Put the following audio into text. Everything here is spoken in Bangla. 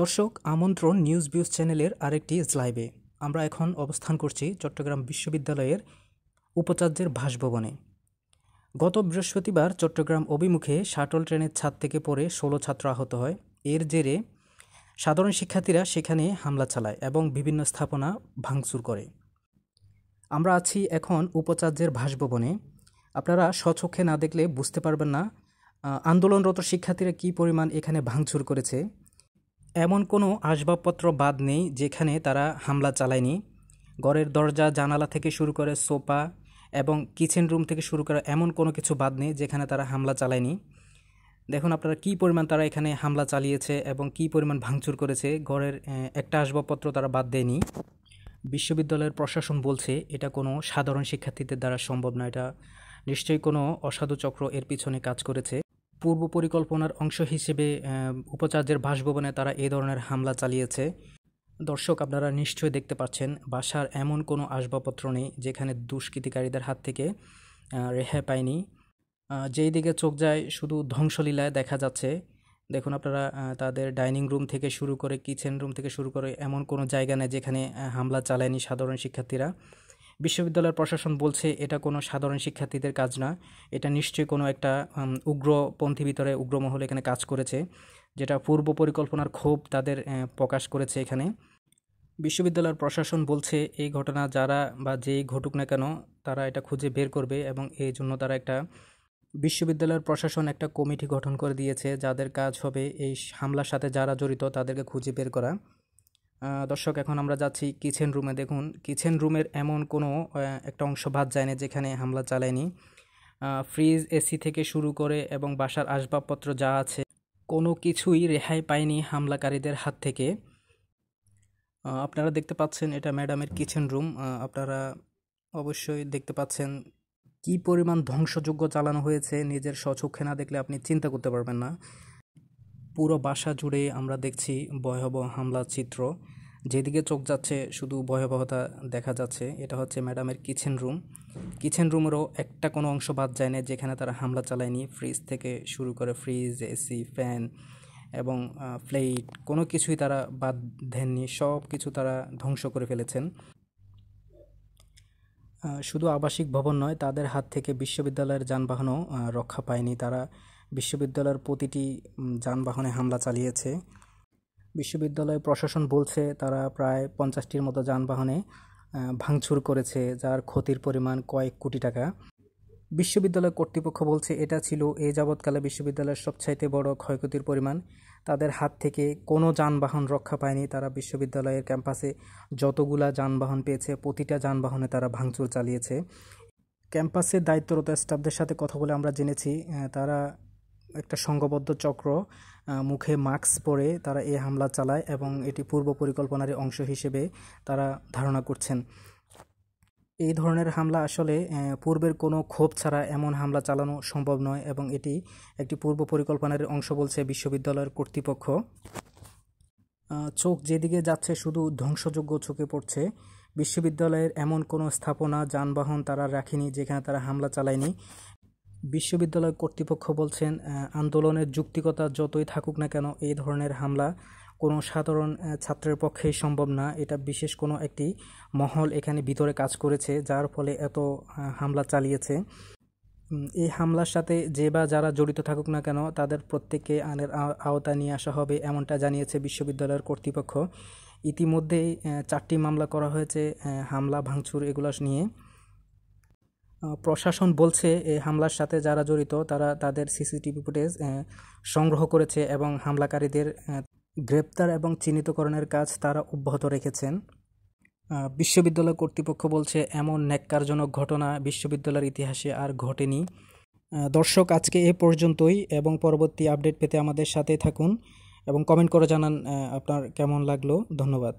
দর্শক, আমন্ত্রণ নিউজ ভিউজ চ্যানেলের আরেকটি লাইভে আমরা এখন অবস্থান করছি চট্টগ্রাম বিশ্ববিদ্যালয়ের উপাচার্যের বাসভবনে। গত বৃহস্পতিবার চট্টগ্রাম অভিমুখে শাটল ট্রেনের ছাদ থেকে পড়ে ষোলো ছাত্র আহত হয়। এর জেরে সাধারণ শিক্ষার্থীরা সেখানে হামলা চালায় এবং বিভিন্ন স্থাপনা ভাঙচুর করে। আমরা আছি এখন উপাচার্যের বাসভবনে। আপনারা স্বচক্ষে না দেখলে বুঝতে পারবেন না আন্দোলনরত শিক্ষার্থীরা কী পরিমাণ এখানে ভাঙচুর করেছে। এমন কোনো আসবাবপত্র বাদ নেই যেখানে তারা হামলা চালায়নি। ঘরের দরজা, জানালা থেকে শুরু করে সোফা এবং কিচেন রুম থেকে শুরু করে এমন কোনো কিছু বাদ নেই যেখানে তারা হামলা চালায়নি। দেখুন আপনারা কী পরিমাণ তারা এখানে হামলা চালিয়েছে এবং কী পরিমাণ ভাঙচুর করেছে। ঘরের একটা আসবাবপত্র তারা বাদ দেয়নি। বিশ্ববিদ্যালয়ের প্রশাসন বলছে এটা কোনো সাধারণ শিক্ষার্থীদের দ্বারা সম্ভব না। এটা নিশ্চয়ই কোনো অসাধু চক্র এর পিছনে কাজ করেছে। পূর্ব পরিকল্পনার অংশ হিসেবে উপাচার্যের বাসভবনে তারা এই ধরনের হামলা চালিয়েছে। দর্শক, আপনারা নিশ্চয়ই দেখতে পাচ্ছেন, বাসার এমন কোনো আসবাবপত্র নেই যেখানে দুষ্কৃতিকারীদের হাত থেকে রেহাই পায়নি। যেই দিকে চোখ যায়, শুধু ধ্বংসলীলায় দেখা যাচ্ছে। দেখুন আপনারা তাদের ডাইনিং রুম থেকে শুরু করে, কিচেন রুম থেকে শুরু করে এমন কোনো জায়গা নেই যেখানে হামলা চালায়নি সাধারণ শিক্ষার্থীরা। বিশ্ববিদ্যালয়ের প্রশাসন বলছে এটা কোনো সাধারণ শিক্ষার্থীদের কাজ না। এটা নিশ্চয়ই কোনো একটা উগ্রপন্থী ভিতরে, উগ্রমহল এখানে কাজ করেছে, যেটা পূর্ব পরিকল্পনার ক্ষোভ তাদের প্রকাশ করেছে এখানে। বিশ্ববিদ্যালয়ের প্রশাসন বলছে এই ঘটনা যারা বা যেই ঘটুক না কেন, তারা এটা খুঁজে বের করবে এবং এই জন্য তারা একটা বিশ্ববিদ্যালয়ের প্রশাসন একটা কমিটি গঠন করে দিয়েছে, যাদের কাজ হবে এই হামলার সাথে যারা জড়িত তাদেরকে খুঁজে বের করা। দর্শক, এখন আমরা যাচ্ছি কিচেন রুমে দেখুন কিচেন রুমের এমন কোনো একটা অংশ ভাত যায়নি যেখানে হামলা চালায়নি। ফ্রিজ এসি থেকে শুরু করে এবং বাসার আসবাবপত্র যা আছে, কোনো কিছুই রেহাই পায়নি হামলাকারীদের হাত থেকে। আপনারা দেখতে পাচ্ছেন এটা ম্যাডামের কিচেন রুম আপনারা অবশ্যই দেখতে পাচ্ছেন কি পরিমাণ ধ্বংসযোগ্য চালানো হয়েছে। নিজের স্বচক্ষে না দেখলে আপনি চিন্তা করতে পারবেন না। পুরো বাসা জুড়ে আমরা দেখছি ভয়াবহ হামলার চিত্র। যেদিকে চোখ যাচ্ছে, শুধু ভয়াবহতা দেখা যাচ্ছে। এটা হচ্ছে ম্যাডামের কিচেন রুম কিচেন রুমেরও একটা কোনো অংশ বাদ যায় না, যেখানে তারা হামলা চালায়নি। ফ্রিজ থেকে শুরু করে ফ্রিজ এসি ফ্যান এবং প্লেট কোনো কিছুই তারা বাদ দেননি। সব কিছু তারা ধ্বংস করে ফেলেছেন। শুধু আবাসিক ভবন নয়, তাদের হাত থেকে বিশ্ববিদ্যালয়ের যানবাহনও রক্ষা পায়নি। তারা বিশ্ববিদ্যালয়ের প্রতিটি যানবাহনে হামলা চালিয়েছে। বিশ্ববিদ্যালয় প্রশাসন বলছে তারা প্রায় পঞ্চাশটির মতো যানবাহনে ভাঙচুর করেছে, যার ক্ষতির পরিমাণ কয়েক কোটি টাকা। বিশ্ববিদ্যালয় কর্তৃপক্ষ বলছে এটা ছিল এ যাবৎকালে বিশ্ববিদ্যালয়ের সবচাইতে বড় ক্ষয়ক্ষতির পরিমাণ। তাদের হাত থেকে কোনো যানবাহন রক্ষা পায়নি। তারা বিশ্ববিদ্যালয়ের ক্যাম্পাসে যতগুলা যানবাহন পেয়েছে, প্রতিটা যানবাহনে তারা ভাঙচুর চালিয়েছে। ক্যাম্পাসের দায়িত্বরত স্টাফদের সাথে কথা বলে আমরা জেনেছি তারা একটা সংঘবদ্ধ চক্র মুখে মাস্ক পরে তারা এই হামলা চালায় এবং এটি পূর্ব পরিকল্পনার অংশ হিসেবে তারা ধারণা করছেন। এই ধরনের হামলা আসলে পূর্বের কোনো ক্ষোভ ছাড়া এমন হামলা চালানো সম্ভব নয় এবং এটি একটি পূর্ব পরিকল্পনার অংশ বলছে বিশ্ববিদ্যালয়ের কর্তৃপক্ষ। চোখ যেদিকে যাচ্ছে শুধু ধ্বংসযোগ্য চোখে পড়ছে। বিশ্ববিদ্যালয়ের এমন কোনো স্থাপনা, যানবাহন তারা রাখেনি যেখানে তারা হামলা চালায়নি। বিশ্ববিদ্যালয় কর্তৃপক্ষ বলছেন আন্দোলনের যুক্তিকতা যতই থাকুক না কেন এই ধরনের হামলা কোনো সাধারণ ছাত্রের পক্ষেই সম্ভব না। এটা বিশেষ কোনো একটি মহল এখানে ভিতরে কাজ করেছে, যার ফলে এত হামলা চালিয়েছে। এই হামলার সাথে যে বা যারা জড়িত থাকুক না কেন, তাদের প্রত্যেককে আইনের আও- আওতায় নিয়ে আসা হবে এমনটা জানিয়েছে বিশ্ববিদ্যালয়ের কর্তৃপক্ষ। ইতিমধ্যেই চারটি মামলা করা হয়েছে হামলা, ভাঙচুর এগুলো নিয়ে। প্রশাসন বলছে এই হামলার সাথে যারা জড়িত, তারা তাদের সিসিটিভি ফুটেজ সংগ্রহ করেছে এবং হামলাকারীদের গ্রেপ্তার এবং চিহ্নিতকরণের কাজ তারা অব্যাহত রেখেছেন। বিশ্ববিদ্যালয় কর্তৃপক্ষ বলছে, এমন ন্যাক্কারজনক ঘটনা বিশ্ববিদ্যালয়ের ইতিহাসে আর ঘটেনি। দর্শক, আজকে এ পর্যন্তই এবং পরবর্তী আপডেট পেতে আমাদের সাথে থাকুন এবং কমেন্ট করে জানান আপনার কেমন লাগল। ধন্যবাদ।